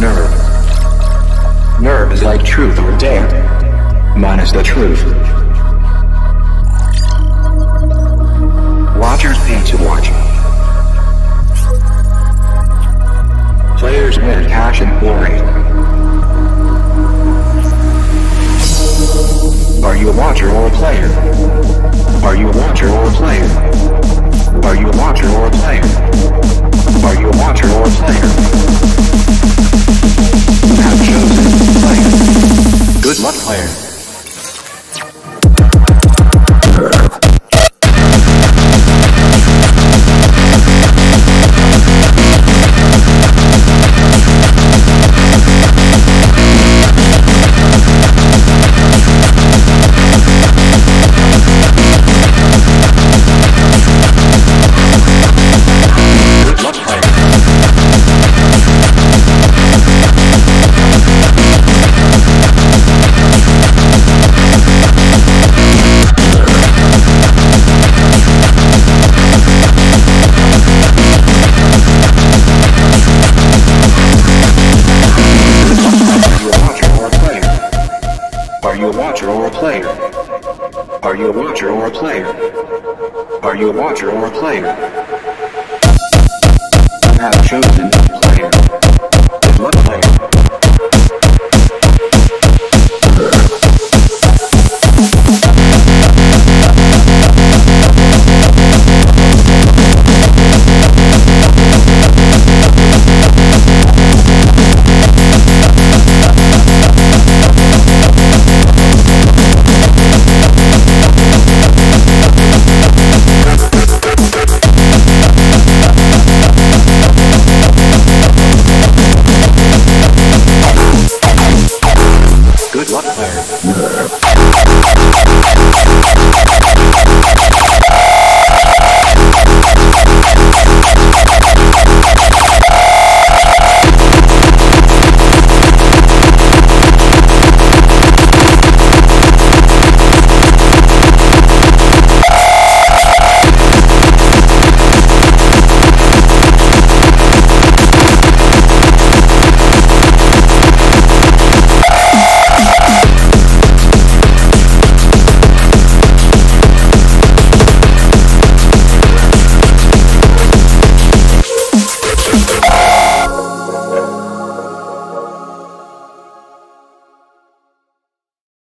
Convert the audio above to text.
nerve. Nerve is like truth or dare, minus the truth. Watchers pay to watch. Players win cash and glory. Are you a watcher or a player? Are you a watcher or a player? Are you a watcher or a player? You a watcher or a player? Are you a watcher or a player? Are you a watcher or a player? Player? Have chosen nerve.